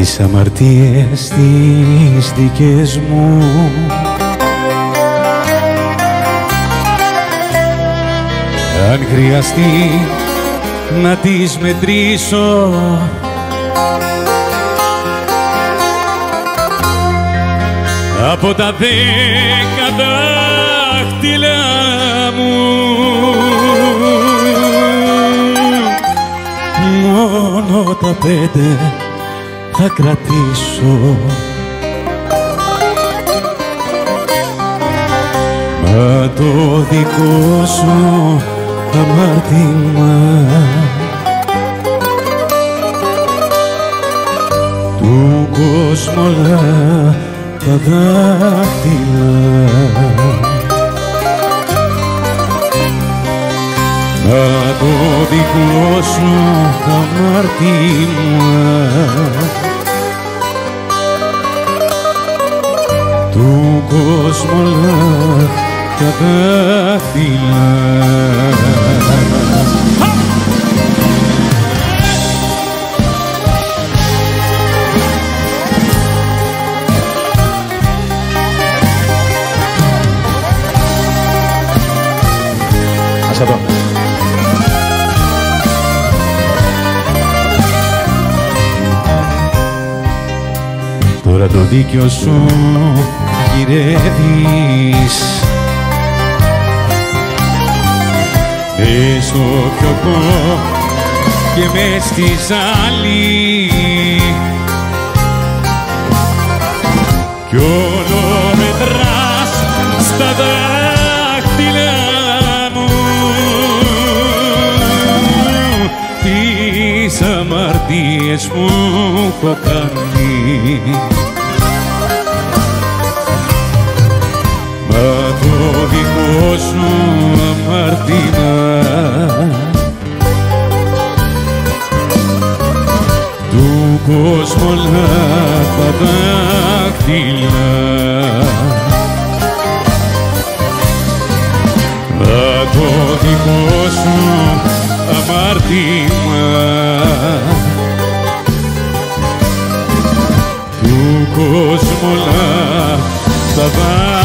τις αμαρτίες τις δικές μου. Αν χρειαστεί να τις μετρήσω. Από τα δέκα δάχτυλα μου. Μόνο τα πέντε θα κρατήσω. Μα το δικό σου αμάρτημα του κόσμου όλα τα δάχτυλα. Μα το δικό σου αμάρτημα του κόσμου όλα τα δάχτυλα Ας εδώ. Τώρα το δίκιο σου γυρεύεις Μες στο πιωτό και μες στη ζάλη κι όλο μετράς στα δάχτυλα μου. Τις αμαρτίες που έχω κάνει Μα το δικό σου αμαρτήμα του κόσμου λάθα δάχτυλα. Μα το δικό σου αμαρτήμα του κόσμου λάθα δάχτυλα.